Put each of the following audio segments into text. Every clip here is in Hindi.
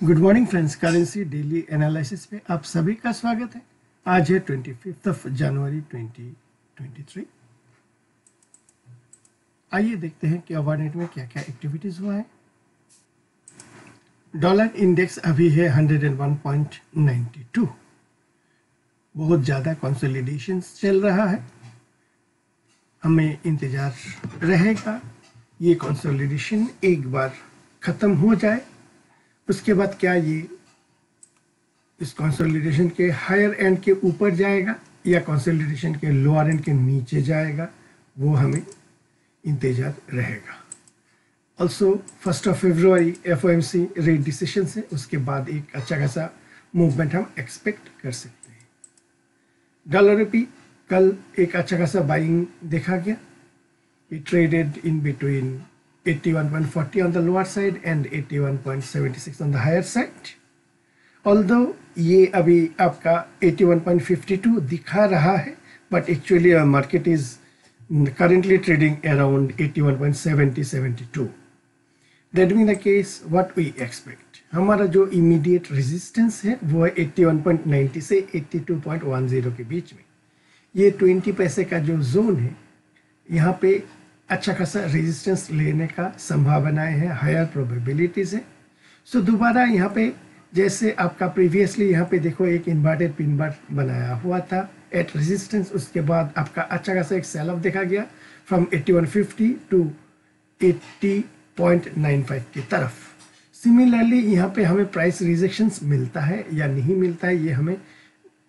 Good morning friends currency daily analysis पे आप सभी का स्वागत है। आज है ट्वेंटी फिफ्थ ऑफ़ जनवरी 2023 आइए देखते हैं कि ओवरनाइट में क्या क्या एक्टिविटीज़ हुआ है। डॉलर इंडेक्स अभी है 101.92 बहुत ज़्यादा कंसोलिडेशन चल रहा है। हमें इंतज़ार रहेगा। ये कंसोलिडेशन एक बार ख़त्म हो जाए। उसके बाद क्या ये? इस कंसोलिडेशन के हायर एंड के ऊपर जाएगा या कंसोलिडेशन के लोअर एंड के नीचे जाएगा, वो हमें इंतज़ार रहेगा। Also first of February F O M C rate decision से उसके बाद एक अच्छा खासा मूवमेंट हम एक्सपेक्ट कर सकते हैं। डॉलर रुपी कल एक अच्छा खासा बाइंग देखा गया। It traded in between 81.40 on the lower side and 81.76 on the higher side although ये अभी आपका 81.52 दिखा रहा है but actually our market is currently trading around 81.70 72 that being the case what we expect हमारा जो immediate resistance है वो है 81.90 से 82.10 के बीच में ये 20 पैसे का जो जोन है यहाँ पे अच्छा खासा रेजिस्टेंस लेने का संभावनाएँ हैं हायर प्रोबेबिलिटीज है। सो दोबारा यहाँ पे, जैसे आपका प्रीवियसली यहाँ पे देखो, एक इन्वर्टेड पिन बार बनाया हुआ था। एट रेजिस्टेंस उसके बाद आपका अच्छा खासा एक सेल ऑफ़ देखा गया फ्रॉम 8150 टू 80.95 की तरफ़। सिमिलरली यहाँ पे हमें प्राइस रिजेक्शंस मिलता है या नहीं मिलता है, ये हमें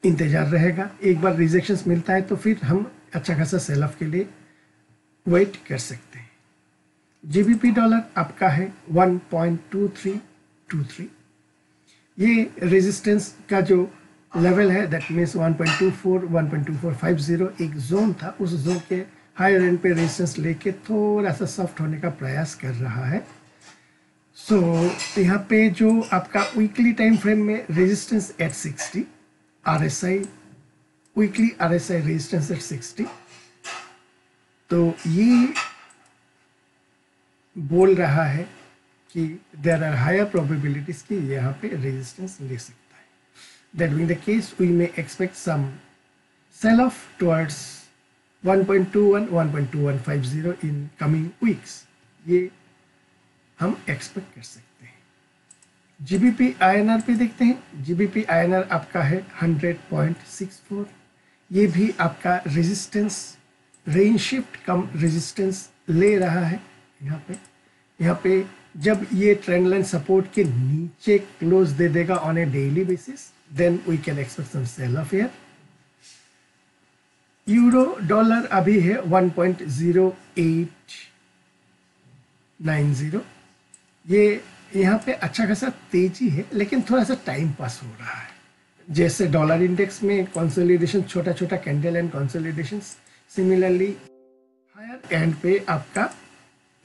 इंतज़ार रहेगा। एक बार रिजेक्शंस मिलता है तो फिर हम अच्छा खासा सेल ऑफ़ के लिए वेट कर सकते हैं। जीबीपी डॉलर आपका है 1.2323 ये रेजिस्टेंस का जो लेवल है दैट मीन्स 1.24 1.2450 एक जोन था। उस जोन के हायर एंड पे रेजिस्टेंस लेके थोड़ा सा सॉफ्ट होने का प्रयास कर रहा है। सो so, यहाँ पे जो आपका वीकली टाइम फ्रेम में resistance at 60 RSI weekly RSI resistance at 60 तो ये बोल रहा है कि देर आर हायर प्रोबेबिलिटीज कि यहाँ पे रेजिस्टेंस ले सकता है। That mean the case we may expect some sell off towards 1.21 1.2150 in coming weeks ये हम एक्सपेक्ट कर सकते हैं। जीबीपी आईएनआर पे देखते हैं। जीबीपी आईएनआर आपका है 100.64 ये भी आपका रेजिस्टेंस रेंज शिफ्ट कम रेजिस्टेंस ले रहा है। यहाँ पे यहाँ पे जब ये ट्रेंड लाइन सपोर्ट के नीचे क्लोज दे देगा on a daily basis then we can expect some sell off air euro dollar अभी है 1.0890 ये, यहाँ पे अच्छा खासा तेज़ी है, लेकिन थोड़ा सा टाइम पास हो रहा है। जैसे डॉलर इंडेक्स में कंसोलिडेशन छोटा छोटा candle and consolidation similarly higher end पे आपका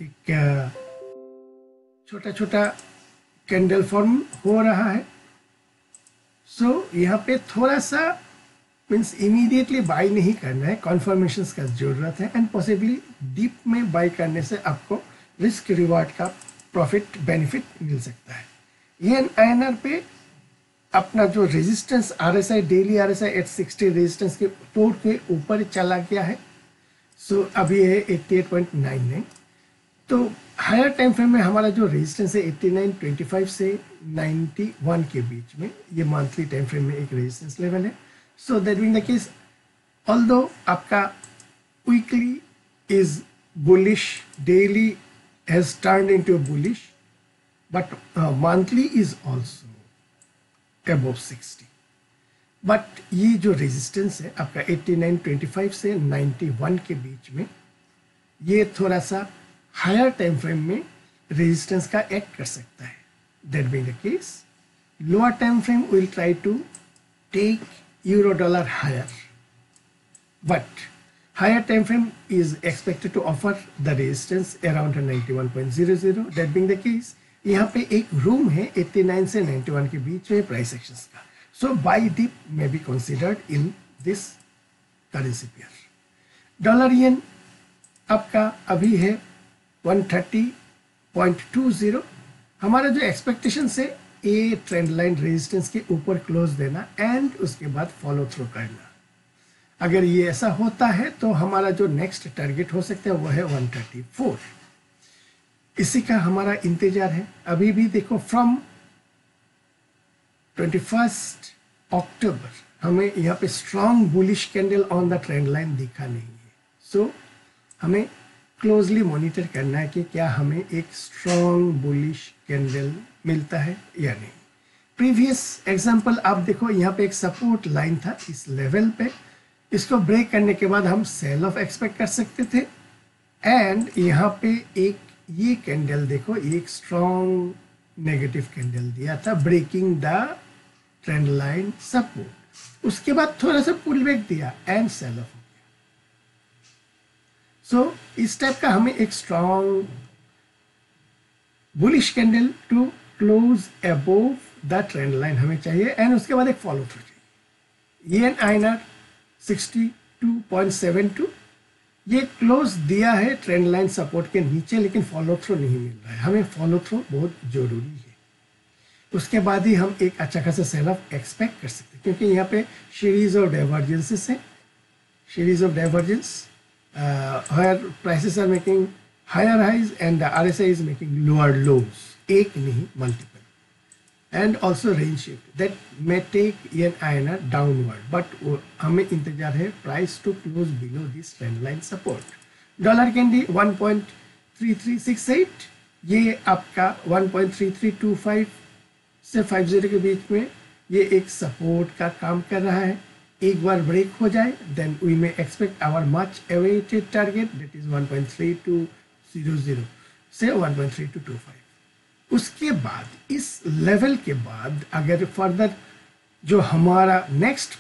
एक छोटा छोटा कैंडल फॉर्म हो रहा है। सो so, यहाँ पे थोड़ा सा मीन्स इमीडिएटली बाई नहीं करना है। कॉन्फर्मेशन का ज़रूरत है एंड पॉसिबली डीप में बाई करने से आपको रिस्क रिवार्ड का प्रॉफिट बेनिफिट मिल सकता है। ये आई पे अपना जो resistance R S I daily R S I at sixty resistance के तोड़ के ऊपर चला गया है। सो so, अभी है eighty eight point nine nine तो हायर टाइम फ्रेम में हमारा जो रेजिस्टेंस है एट्टी नाइन ट्वेंटी फाइव से नाइन्टी वन के बीच में ये मंथली टाइम फ्रेम में एक रेजिस्टेंस लेवल है। So that mean the case although आपका weekly is bullish daily has turn into bullish but monthly is also above 60. But ये जो रेजिस्टेंस है, आपका 89.25 से 91 के बीच में, ये थोड़ा सा हायर टाइम फ्रेम में रेजिस्टेंस का एक्ट कर सकता है। That be the case lower time frame will try to take euro dollar higher but higher time frame is expected to offer the resistance around 91.00 that being the case यहाँ पे एक रूम है 89 से 91 के बीच में प्राइस एक्शंस का। So buy dip may be considered in this currency pair dollar yen आपका अभी है 130.20 हमारा जो एक्सपेक्टेशन से ए ट्रेंड लाइन रेजिस्टेंस के ऊपर क्लोज देना एंड उसके बाद फॉलो थ्रू करना। अगर ये ऐसा होता है तो हमारा जो नेक्स्ट टारगेट हो सकता है, वो है 134 इसी का हमारा इंतज़ार है। अभी भी देखो फ्रॉम ट्वेंटी फ़र्स्ट अक्टूबर हमें यहाँ पे strong bullish candle on the trend line दिखा नहीं है। सो so, हमें क्लोजली मॉनिटर करना है कि क्या हमें एक स्ट्रॉन्ग बुलिश कैंडल मिलता है या नहीं। प्रीवियस एग्जांपल आप देखो यहाँ पे एक सपोर्ट लाइन था इस लेवल पे। इसको ब्रेक करने के बाद हम सेल ऑफ़ एक्सपेक्ट कर सकते थे। एंड यहाँ पे एक ये कैंडल देखो, एक स्ट्रॉन्ग नेगेटिव कैंडल दिया था breaking the trend line support उसके बाद थोड़ा सा पुल बैक दिया एंड सेल ऑफ़ हो गया। सो इस टाइप का हमें एक strong bullish candle to close above the trend line हमें चाहिए एंड उसके बाद एक फॉलो थ्रू चाहिए। ये N I R sixty two point seven two ये क्लोज दिया है ट्रेंड लाइन सपोर्ट के नीचे, लेकिन फॉलो थ्रू नहीं मिल रहा है। हमें फॉलो थ्रू बहुत ज़रूरी है। उसके बाद ही हम एक अच्छा खासा सेल ऑफ़ एक्सपेक्ट कर सकते हैं, क्योंकि यहाँ पे सीरीज़ ऑफ़ डाइवर्जेंसेस है। Series of divergence higher prices are making higher highs and R S I is making lower lows एक नहीं multiple also range shift that may take an I N R downward but हमें इंतज़ार है price to close below this trend line support dollar candy one point three three six eight ये आपका one point three three two five से फाइव ज़ीरो के बीच में ये एक सपोर्ट का काम कर रहा है। एक बार ब्रेक हो जाए then we may expect our much awaited target that is 1.3200 से 1.3225 उसके बाद, इस लेवल के बाद, अगर फर्दर जो हमारा नेक्स्ट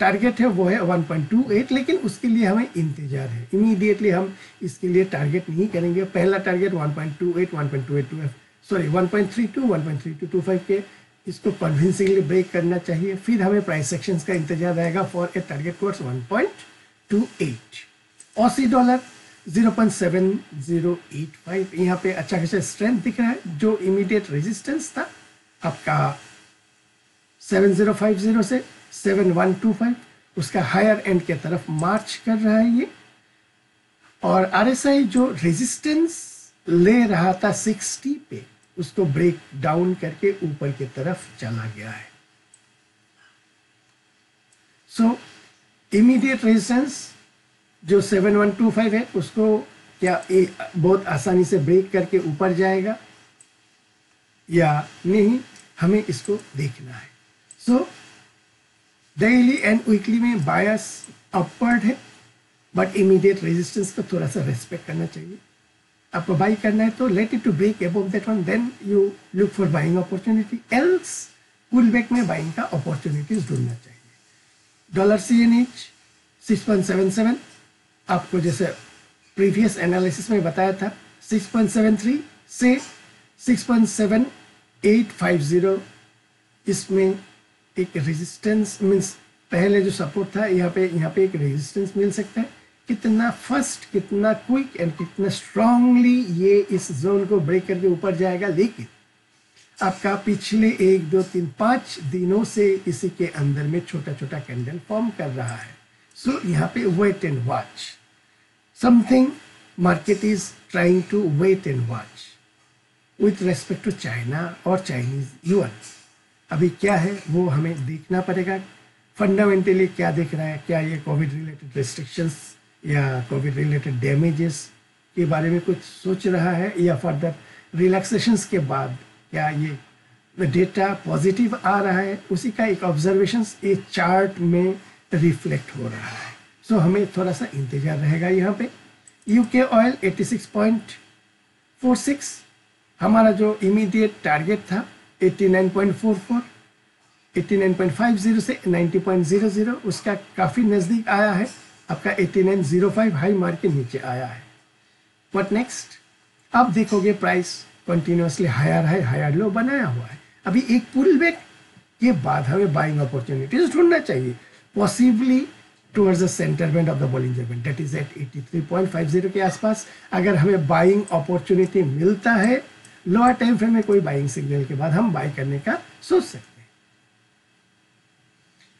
टारगेट है, वो है 1.28 लेकिन उसके लिए हमें इंतज़ार है। इमीडिएटली हम इसके लिए टारगेट नहीं करेंगे। पहला टारगेट 1.28 1.28 सॉरी 1.32 1.3225 के, इसको कन्विंसिंगली ब्रेक करना चाहिए। फिर हमें प्राइस सेक्शंस का इंतज़ार रहेगा for a target course 1.28 Aussie dollar 0.7085 यहाँ पे अच्छा खासा स्ट्रेंथ दिख रहा है, जो इमीडिएट रेजिस्टेंस था, आपका 7050 से 7125 उसका हायर एंड के तरफ़ मार्च कर रहा है ये। और आरएसआई जो रेजिस्टेंस ले रहा था 60 पे, उसको ब्रेक डाउन करके ऊपर की तरफ़ चला गया है। सो इमीडिएट रेजिस्टेंस जो 7125 है उसको क्या ए, बहुत आसानी से ब्रेक करके ऊपर जाएगा? या नहीं हमें इसको देखना है। सो डेली एंड वीकली में बायस अपवर्ड है बट इमीडिएट रेजिस्टेंस को थोड़ा सा रेस्पेक्ट करना चाहिए। आपको बाई करना है तो let it to break above that one then you look for buying opportunity else pull back में बाइंग का अपॉर्चुनिटीज़ ढूंढना चाहिए। Dollar C N H six point seven seven आपको जैसे प्रीवियस एनालिसिस में बताया था सिक्स पॉइंट सेवन थ्री से six point seven eight five zero इसमें एक रेजिस्टेंस मीन्स पहले जो सपोर्ट था यहाँ पे यहाँ पे एक रेजिस्टेंस मिल सकता है। कितना फ़र्स्ट कितना क्विक एंड कितना स्ट्रांगली ये इस जोन को ब्रेक करके ऊपर जाएगा। लेकिन आपका पिछले एक दो तीन पाँच दिनों से इसी के अंदर में छोटा छोटा कैंडल फॉर्म कर रहा है। सो so, यहाँ पे wait and watch something market is trying to wait and watch with respect to China और चाइनीज़ यूएन अभी क्या है वो हमें देखना पड़ेगा। फंडामेंटली क्या देख रहा है? क्या ये कोविड रिलेटेड रेस्ट्रिक्शंस या कोविड रिलेटेड डैमेजेस के बारे में कुछ सोच रहा है या फर्दर रिलैक्सेशंस के बाद क्या ये डेटा पॉजिटिव आ रहा है? उसी का एक ऑब्जर्वेशन एक चार्ट में रिफ्लेक्ट हो रहा है। सो so, हमें थोड़ा सा इंतज़ार रहेगा यहाँ पे। यूके ऑयल 86.46 हमारा जो इमीडिएट टारगेट था 89.44 89.50 से 90.00 उसका काफ़ी नज़दीक आया है। आपका 8905 हाई मार के नीचे आया है। बट नेक्स्ट अब देखोगे price continuously higher high higher low बनाया हुआ है। अभी एक पुल बैक के बाद हमें बाइंग अपॉर्चुनिटीज़ ढूंढना चाहिए। Possibly towards the center band of the Bollinger band that is at 83.50 के आसपास। अगर हमें बाइंग अपॉर्चुनिटी मिलता है लोअर टाइम फ्रेम में कोई बाइंग सिग्नल के बाद हम बाय करने का सोच सकते हैं।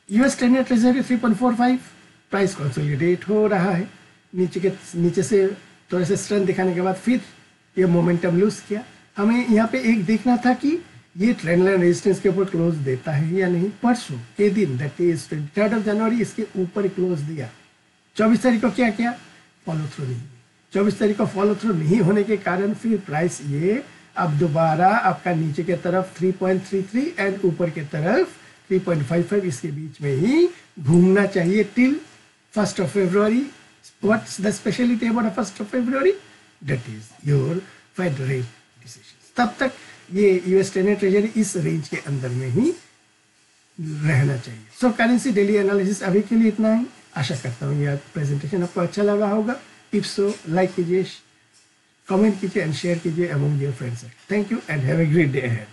US ten treasury three point four five price consolidate हो रहा है। नीचे के, नीचे से थोड़ा सा स्ट्रेंथ दिखाने के बाद फिर ये मोमेंटम लूज किया। हमें यहाँ पे एक देखना था कि ये ट्रेंड लाइन रेजिस्टेंस के ऊपर क्लोज देता है या नहीं? परसों के दिन that is twenty of January इसके ऊपर क्लोज दिया। चौबीस तारीख को क्या किया? फॉलो थ्रू नहीं। चौबीस तारीख को फॉलो थ्रू नहीं होने के कारण फिर प्राइस ये अब दोबारा आपका नीचे के तरफ़ 3.33 एंड ऊपर के तरफ़ 3.55 इसके बीच में ही घूमना चाहिए till first of February what's the speciality about first of February that is your federal decision तब तक ये यूएस टेन ट्रेजरी इस रेंज के अंदर में ही रहना चाहिए। सो करेंसी डेली एनालिसिस अभी के लिए इतना ही। आशा करता हूँ यह प्रेजेंटेशन आपको अच्छा लगा होगा। इफ़ सो लाइक कीजिए कमेंट कीजिए एंड शेयर कीजिए among your friends thank you and have a great day ahead